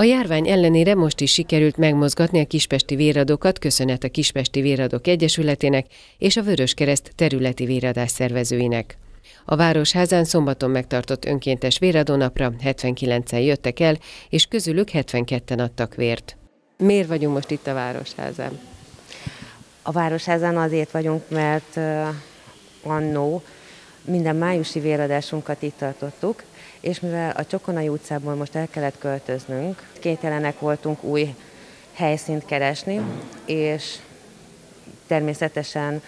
A járvány ellenére most is sikerült megmozgatni a kispesti véradókat, köszönet a Kispesti Véradók Egyesületének és a Vöröskereszt területi véradás szervezőinek. A Városházán szombaton megtartott önkéntes véradónapra 79-en jöttek el, és közülük 72-en adtak vért. Miért vagyunk most itt a Városházán? A Városházán azért vagyunk, mert annó minden májusi véradásunkat itt tartottuk, és mivel a Csokonai utcából most el kellett költöznünk, jelenek voltunk új helyszínt keresni, és természetesen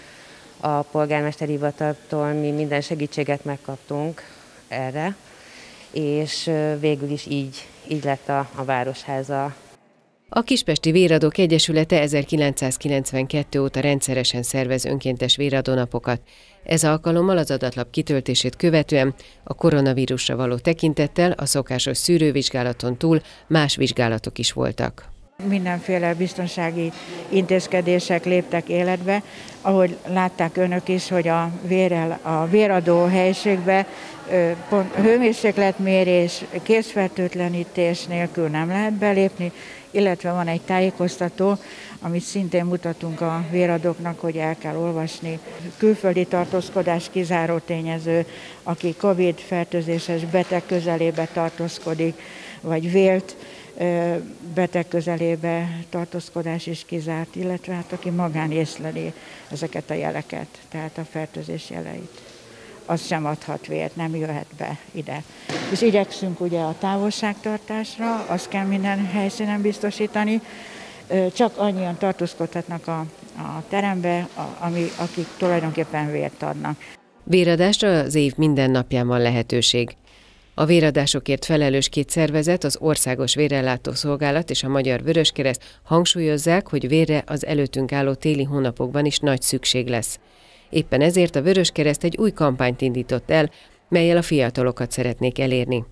a polgármesteri hivataltól mi minden segítséget megkaptunk erre, és végül is így, így lett a, a Városháza a Kispesti Véradók Egyesülete 1992 óta rendszeresen szervez önkéntes véradónapokat. Ez alkalommal az adatlap kitöltését követően a koronavírusra való tekintettel a szokásos szűrővizsgálaton túl más vizsgálatok is voltak. Mindenféle biztonsági intézkedések léptek életbe. Ahogy látták önök is, hogy a, vérel, a véradó helyiségbe pont hőmérsékletmérés, készfertőtlenítés nélkül nem lehet belépni, illetve van egy tájékoztató, amit szintén mutatunk a véradóknak, hogy el kell olvasni. Külföldi tartózkodás kizáró tényező, aki COVID fertőzéses beteg közelébe tartózkodik, vagy vélt beteg közelébe tartózkodás is kizárt, illetve hát aki magán észleli ezeket a jeleket, tehát a fertőzés jeleit az sem adhat vért, nem jöhet be ide. És igyekszünk ugye a távolságtartásra, azt kell minden helyszínen biztosítani, csak annyian tartózkodhatnak a, a terembe, a, ami, akik tulajdonképpen vért adnak. Véradásra az év minden napján van lehetőség. A véradásokért felelős két szervezet, az Országos Vérellátó Szolgálat és a Magyar Vöröskereszt hangsúlyozzák, hogy vérre az előttünk álló téli hónapokban is nagy szükség lesz. Éppen ezért a Vöröskereszt egy új kampányt indított el, melyel a fiatalokat szeretnék elérni.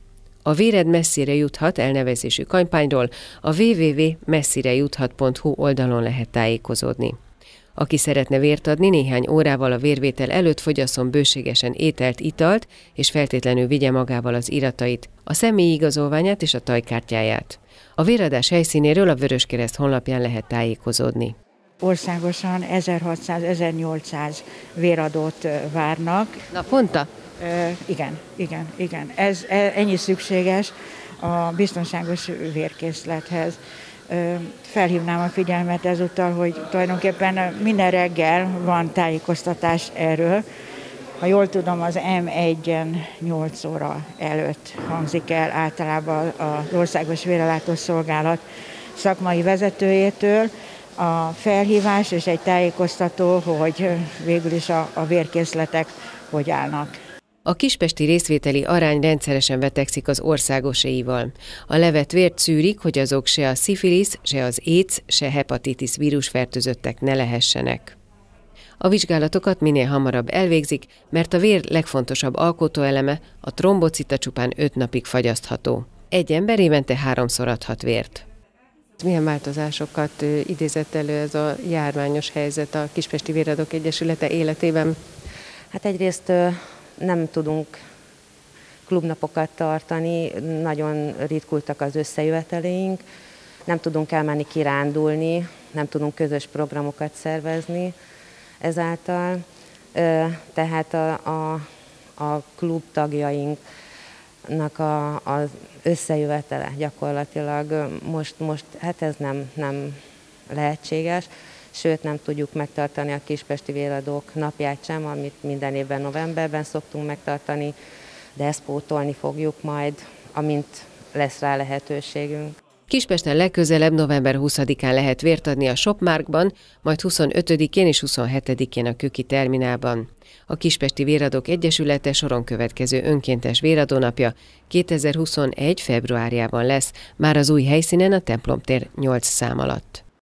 A Véred messzire juthat elnevezésű kampányról a www.messzirejuthat.hu oldalon lehet tájékozódni. Aki szeretne vért adni, néhány órával a vérvétel előtt fogyasszon bőségesen ételt, italt, és feltétlenül vigye magával az iratait, a személyi igazolványát és a tajkártyáját. A véradás helyszínéről a Vöröskereszt honlapján lehet tájékozódni. Országosan 1600-1800 véradót várnak. Naponta? E, igen, igen, igen. Ez e, ennyi szükséges a biztonságos vérkészlethez. Felhívnám a figyelmet ezúttal, hogy tulajdonképpen minden reggel van tájékoztatás erről. Ha jól tudom, az M1-en 8 óra előtt hangzik el általában az Országos Vérelátó szakmai vezetőjétől, a felhívás és egy tájékoztató, hogy végül is a, a vérkészletek hogy állnak. A kispesti részvételi arány rendszeresen vetekszik az országoséival. A levet vért szűrik, hogy azok se a szifilisz, se az AIDS, se hepatitis vírusfertőzöttek ne lehessenek. A vizsgálatokat minél hamarabb elvégzik, mert a vér legfontosabb alkotóeleme, a trombocita csupán 5 napig fagyasztható. Egy ember évente háromszor adhat vért. Milyen változásokat idézett elő ez a járványos helyzet a Kispesti Véradók Egyesülete életében? Hát egyrészt nem tudunk klubnapokat tartani, nagyon ritkultak az összejöveteleink, nem tudunk elmenni kirándulni, nem tudunk közös programokat szervezni ezáltal, tehát a, a, a klub tagjaink a, az összejövetele gyakorlatilag most, most hát ez nem, nem lehetséges, sőt nem tudjuk megtartani a Kispesti Véradók napját sem, amit minden évben novemberben szoktunk megtartani, de ezt pótolni fogjuk majd, amint lesz rá lehetőségünk. Kispesten legközelebb november 20-án lehet vért adni a Shopmarkban, majd 25-én és 27-én a Köki terminálban. A Kispesti Véradók Egyesülete soron következő önkéntes véradónapja 2021. februárjában lesz, már az új helyszínen a templomtér 8 szám alatt.